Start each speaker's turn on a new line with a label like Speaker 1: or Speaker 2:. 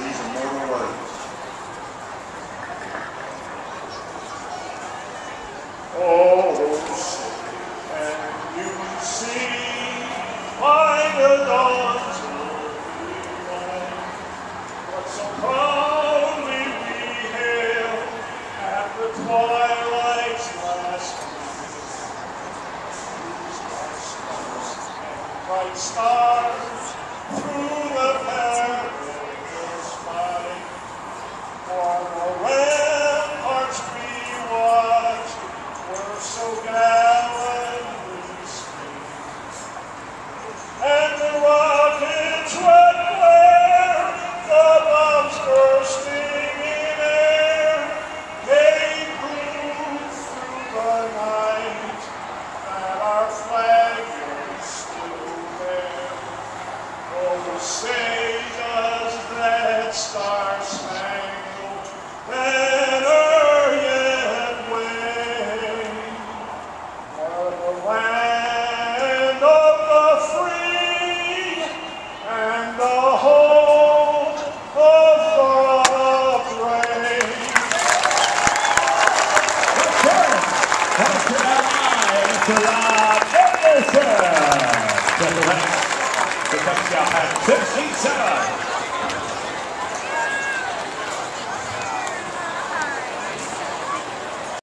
Speaker 1: these immortal words.
Speaker 2: Oh, can you see by the dawn's early light what so proudly we hailed at the twilight's last gleam? Bright stars through
Speaker 3: Special thanks to Cub Scout Pack 67.